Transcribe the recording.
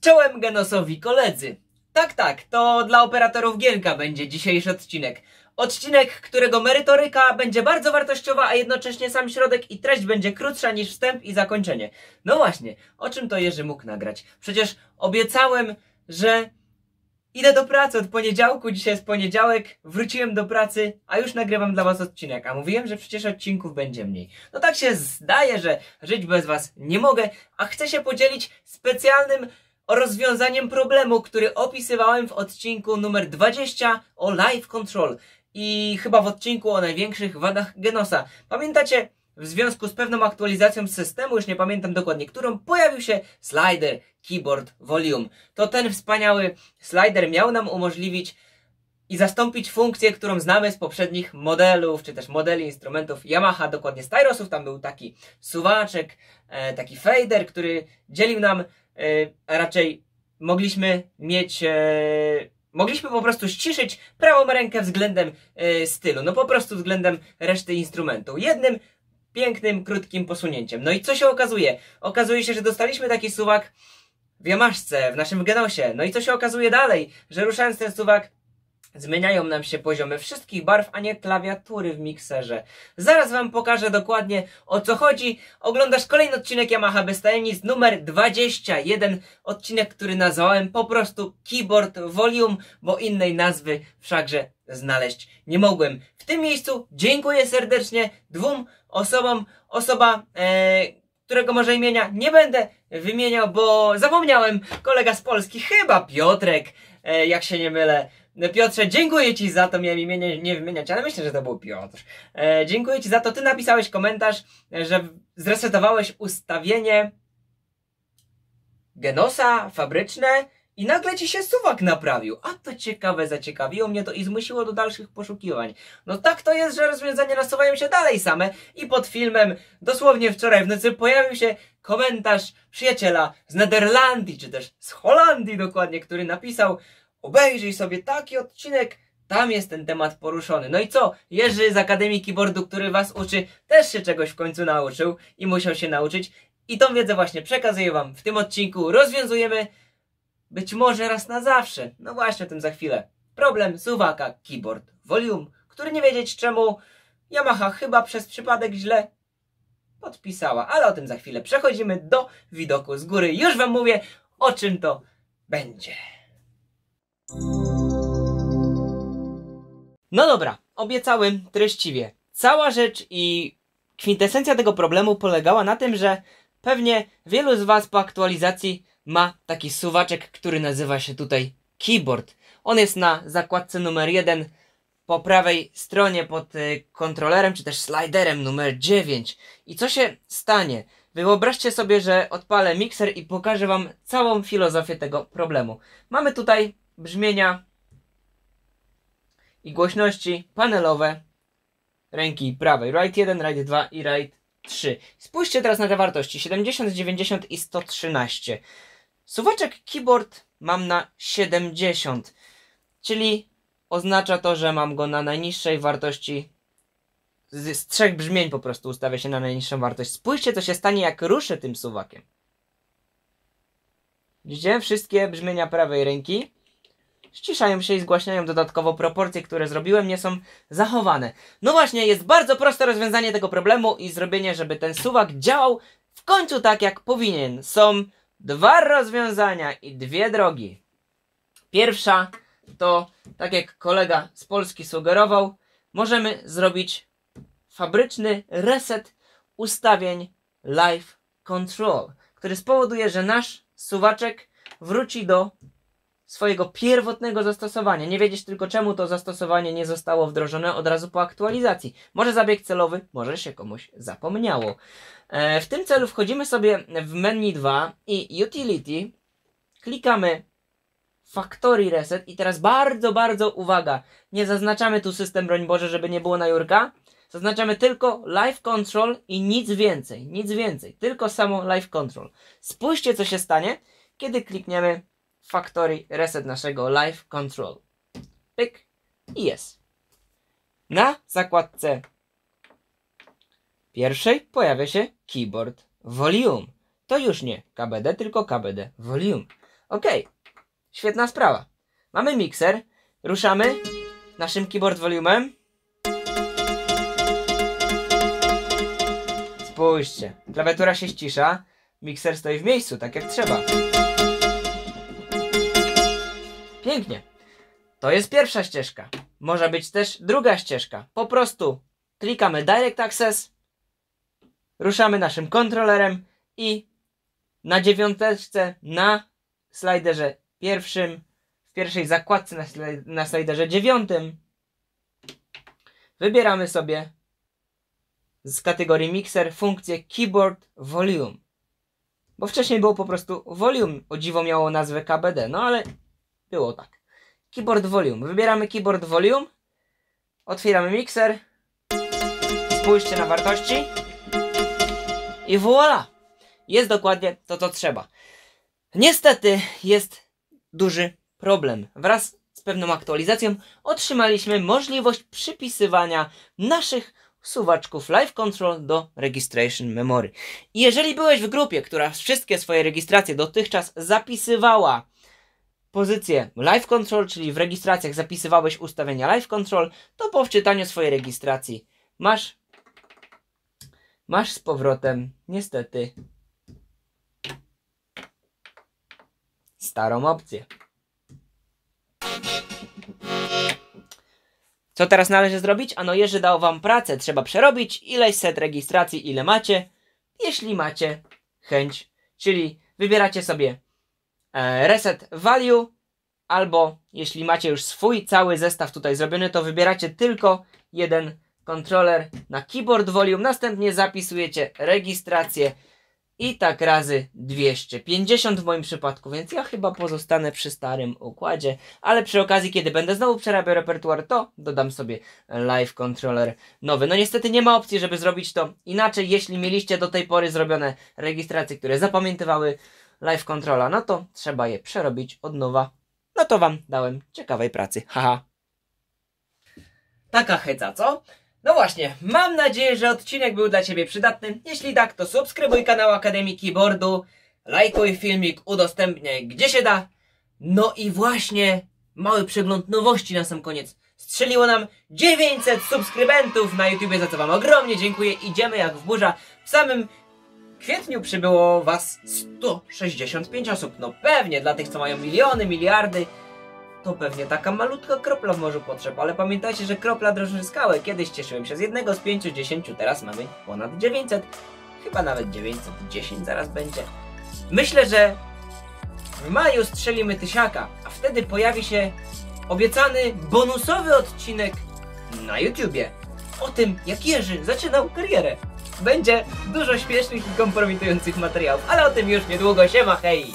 Czołem Genosowi koledzy. Tak, tak, to dla operatorów Gielka będzie dzisiejszy odcinek. Odcinek, którego merytoryka będzie bardzo wartościowa, a jednocześnie sam środek i treść będzie krótsza niż wstęp i zakończenie. No właśnie, o czym to Jerzy mógł nagrać? Przecież obiecałem, że idę do pracy od poniedziałku, dzisiaj jest poniedziałek, wróciłem do pracy, a już nagrywam dla was odcinek, a mówiłem, że przecież odcinków będzie mniej. No tak się zdaje, że żyć bez was nie mogę, a chcę się podzielić specjalnym rozwiązaniem problemu, który opisywałem w odcinku numer 20 o Live Control i chyba w odcinku o największych wadach Genosa. Pamiętacie, w związku z pewną aktualizacją systemu, już nie pamiętam dokładnie którą, pojawił się slider Keyboard Volume. To ten wspaniały slider miał nam umożliwić i zastąpić funkcję, którą znamy z poprzednich modelów, czy też modeli instrumentów Yamaha, dokładnie Styrosów. Tam był taki suwaczek, e, taki fader, który dzielił nam, a raczej mogliśmy mieć... E, Mogliśmy po prostu ściszyć prawą rękę względem e, stylu, no po prostu względem reszty instrumentu. Jednym pięknym, krótkim posunięciem. No i co się okazuje? Okazuje się, że dostaliśmy taki suwak w Yamaszce, w naszym Genosie. No i co się okazuje dalej? Że ruszając ten suwak Zmieniają nam się poziomy wszystkich barw, a nie klawiatury w mikserze. Zaraz wam pokażę dokładnie o co chodzi. Oglądasz kolejny odcinek Yamaha bez tajemnic numer 21. Odcinek, który nazwałem po prostu Keyboard Volume, bo innej nazwy wszakże znaleźć nie mogłem. W tym miejscu dziękuję serdecznie dwóm osobom. Osoba, e, którego może imienia nie będę wymieniał, bo zapomniałem. Kolega z Polski, chyba Piotrek, e, jak się nie mylę. Piotrze, dziękuję Ci za to, miałem nie wymieniać, ale myślę, że to był Piotr. E, dziękuję Ci za to, Ty napisałeś komentarz, że zresetowałeś ustawienie Genosa fabryczne i nagle Ci się suwak naprawił. A to ciekawe, zaciekawiło mnie to i zmusiło do dalszych poszukiwań. No tak to jest, że rozwiązania nasuwają się dalej same i pod filmem, dosłownie wczoraj w nocy, pojawił się komentarz przyjaciela z Nederlandii, czy też z Holandii dokładnie, który napisał obejrzyj sobie taki odcinek, tam jest ten temat poruszony. No i co? Jerzy z Akademii Keyboardu, który was uczy, też się czegoś w końcu nauczył i musiał się nauczyć. I tą wiedzę właśnie przekazuję wam w tym odcinku. Rozwiązujemy być może raz na zawsze. No właśnie o tym za chwilę. Problem suwaka Keyboard Volume, który nie wiedzieć czemu Yamaha chyba przez przypadek źle podpisała. Ale o tym za chwilę. Przechodzimy do widoku z góry. Już wam mówię, o czym to będzie. No dobra, obiecałem treściwie. Cała rzecz i kwintesencja tego problemu polegała na tym, że pewnie wielu z Was po aktualizacji ma taki suwaczek, który nazywa się tutaj keyboard. On jest na zakładce numer 1 po prawej stronie pod y, kontrolerem, czy też sliderem numer 9. I co się stanie? Wyobraźcie sobie, że odpalę mikser i pokażę Wam całą filozofię tego problemu. Mamy tutaj brzmienia i głośności panelowe ręki prawej. Right 1, right 2 i right 3. Spójrzcie teraz na te wartości. 70, 90 i 113. Suwaczek keyboard mam na 70. Czyli oznacza to, że mam go na najniższej wartości z, z trzech brzmień po prostu ustawia się na najniższą wartość. Spójrzcie, co się stanie, jak ruszę tym suwakiem. Widzicie? Wszystkie brzmienia prawej ręki ściszają się i zgłaśniają dodatkowo proporcje, które zrobiłem, nie są zachowane. No właśnie, jest bardzo proste rozwiązanie tego problemu i zrobienie, żeby ten suwak działał w końcu tak, jak powinien. Są dwa rozwiązania i dwie drogi. Pierwsza to, tak jak kolega z Polski sugerował, możemy zrobić fabryczny reset ustawień Live Control, który spowoduje, że nasz suwaczek wróci do swojego pierwotnego zastosowania. Nie wiedzieć tylko czemu to zastosowanie nie zostało wdrożone od razu po aktualizacji. Może zabieg celowy, może się komuś zapomniało. E, w tym celu wchodzimy sobie w menu 2 i Utility, klikamy Factory Reset i teraz bardzo, bardzo uwaga, nie zaznaczamy tu system, broń Boże, żeby nie było na Jurka, zaznaczamy tylko Live Control i nic więcej, nic więcej, tylko samo Live Control. Spójrzcie co się stanie, kiedy klikniemy factory reset naszego live control. Pyk i jest. Na zakładce pierwszej pojawia się keyboard volume. To już nie KBD, tylko KBD volume. Okej, świetna sprawa. Mamy mikser, ruszamy naszym keyboard volumem. Spójrzcie, klawiatura się ścisza, mikser stoi w miejscu, tak jak trzeba. Pięknie. To jest pierwsza ścieżka. Może być też druga ścieżka. Po prostu klikamy Direct Access, ruszamy naszym kontrolerem i na dziewiąteczce, na sliderze pierwszym, w pierwszej zakładce na, slaj- na sliderze dziewiątym wybieramy sobie z kategorii Mixer funkcję Keyboard Volume. Bo wcześniej było po prostu Volume, o dziwo miało nazwę KBD, no ale było tak. Keyboard Volume. Wybieramy Keyboard Volume, otwieramy mikser, spójrzcie na wartości i voilà! Jest dokładnie to, co trzeba. Niestety jest duży problem. Wraz z pewną aktualizacją otrzymaliśmy możliwość przypisywania naszych suwaczków Live Control do Registration Memory. I jeżeli byłeś w grupie, która wszystkie swoje rejestracje dotychczas zapisywała pozycję Live Control, czyli w rejestracjach zapisywałeś ustawienia Live Control, to po wczytaniu swojej rejestracji masz masz z powrotem niestety starą opcję. Co teraz należy zrobić? Ano, Jerzy dał wam pracę, trzeba przerobić ileś set rejestracji, ile macie, jeśli macie chęć, czyli wybieracie sobie reset value, albo jeśli macie już swój cały zestaw tutaj zrobiony, to wybieracie tylko jeden kontroler na keyboard volume, następnie zapisujecie rejestrację i tak razy 250 w moim przypadku, więc ja chyba pozostanę przy starym układzie, ale przy okazji, kiedy będę znowu przerabiał repertuar, to dodam sobie live controller nowy. No niestety nie ma opcji, żeby zrobić to inaczej, jeśli mieliście do tej pory zrobione rejestracje, które zapamiętywały live controla, no to trzeba je przerobić od nowa. No to wam dałem ciekawej pracy, haha. Taka heca, co? No właśnie, mam nadzieję, że odcinek był dla Ciebie przydatny. Jeśli tak, to subskrybuj kanał Akademii Keyboardu, lajkuj filmik, udostępniaj gdzie się da. No i właśnie, mały przegląd nowości na sam koniec. Strzeliło nam 900 subskrybentów na YouTubie, za co Wam ogromnie dziękuję. Idziemy jak w burza. W samym kwietniu przybyło Was 165 osób. No pewnie, dla tych, co mają miliony, miliardy to pewnie taka malutka kropla w morzu potrzeb, ale pamiętajcie, że kropla drąży skałę. Kiedyś cieszyłem się z jednego z pięciu, dziesięciu, teraz mamy ponad 900. Chyba nawet 910 zaraz będzie. Myślę, że w maju strzelimy tysiaka, a wtedy pojawi się obiecany bonusowy odcinek na YouTubie o tym, jak Jerzy zaczynał karierę. Będzie dużo śmiesznych i kompromitujących materiałów, ale o tym już niedługo. Siema, hej!